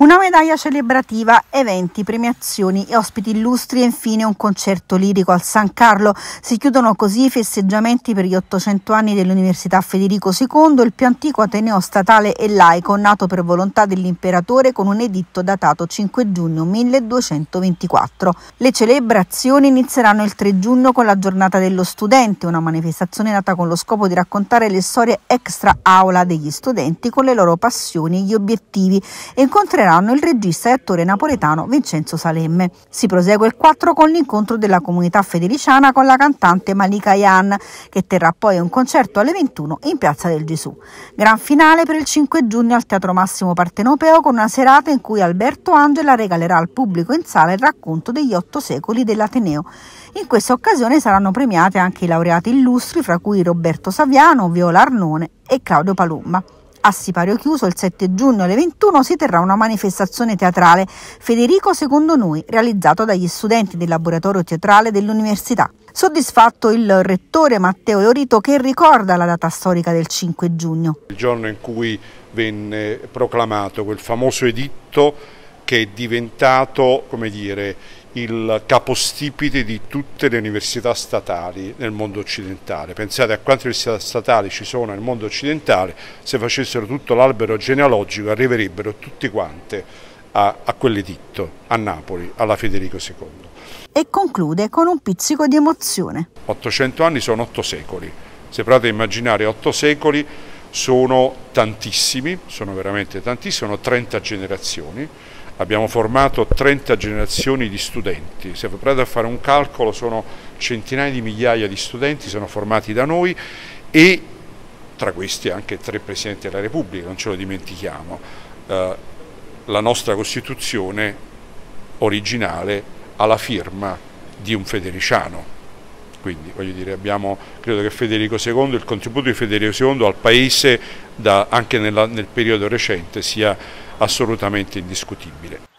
Una medaglia celebrativa, eventi, premiazioni e ospiti illustri e infine un concerto lirico al San Carlo. Si chiudono così i festeggiamenti per gli 800 anni dell'Università Federico II, il più antico ateneo statale e laico, nato per volontà dell'imperatore con un editto datato 5 giugno 1224. Le celebrazioni inizieranno il 3 giugno con la giornata dello studente, una manifestazione nata con lo scopo di raccontare le storie extra aula degli studenti con le loro passioni e gli obiettivi e incontreranno il regista e attore napoletano Vincenzo Salemme. Si prosegue il 4 con l'incontro della comunità federiciana con la cantante Malika Yan, che terrà poi un concerto alle 21 in Piazza del Gesù. Gran finale per il 5 giugno al Teatro Massimo Partenopeo con una serata in cui Alberto Angela regalerà al pubblico in sala il racconto degli otto secoli dell'Ateneo. In questa occasione saranno premiati anche i laureati illustri, fra cui Roberto Saviano, Viola Arnone e Claudio Palumba. A Sipario Chiuso il 7 giugno alle 21 si terrà una manifestazione teatrale Federico secondo noi, realizzato dagli studenti del laboratorio teatrale dell'università. Soddisfatto il rettore Matteo Lorito che ricorda la data storica del 5 giugno. Il giorno in cui venne proclamato quel famoso editto che è diventato, come dire, il capostipite di tutte le università statali nel mondo occidentale. Pensate a quante università statali ci sono nel mondo occidentale, se facessero tutto l'albero genealogico arriverebbero tutti quante a, a quell'editto, a Napoli, alla Federico II. E conclude con un pizzico di emozione. 800 anni sono 8 secoli, se provate a immaginare 8 secoli sono tantissimi, sono veramente tantissimi, sono 30 generazioni, abbiamo formato 30 generazioni di studenti, se provate a fare un calcolo sono centinaia di migliaia di studenti, sono formati da noi e tra questi anche tre Presidenti della Repubblica, non ce lo dimentichiamo. Eh, la nostra Costituzione originale ha la firma di un federiciano, quindi voglio dire, abbiamo, credo che Federico II, il contributo di Federico II al Paese da, anche nella, nel periodo recente sia assolutamente indiscutibile.